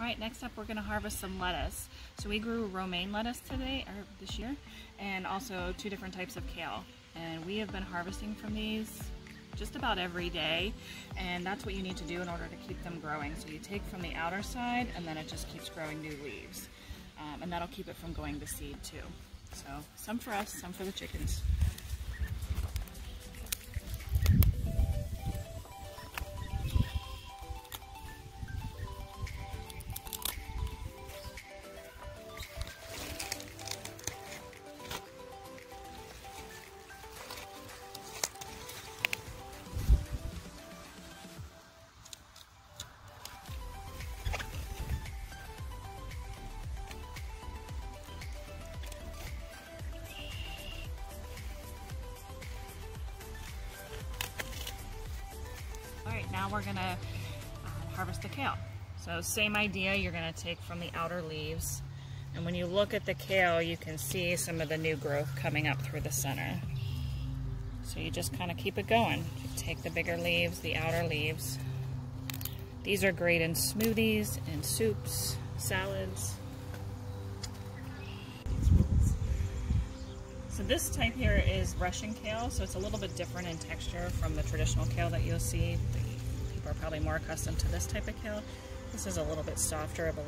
All right, next up we're gonna harvest some lettuce. So we grew romaine lettuce today, or this year, and also two different types of kale. And we have been harvesting from these just about every day, and that's what you need to do in order to keep them growing. So you take from the outer side, and then it just keeps growing new leaves. Um, and that'll keep it from going to seed too. So some for us, some for the chickens. Now we're gonna um, harvest the kale. So same idea, you're gonna take from the outer leaves. And when you look at the kale, you can see some of the new growth coming up through the center. So you just kind of keep it going. You take the bigger leaves, the outer leaves. These are great in smoothies, in soups, salads. So this type here is Russian kale, so it's a little bit different in texture from the traditional kale that you'll see. People are probably more accustomed to this type of kale. This is a little bit softer of a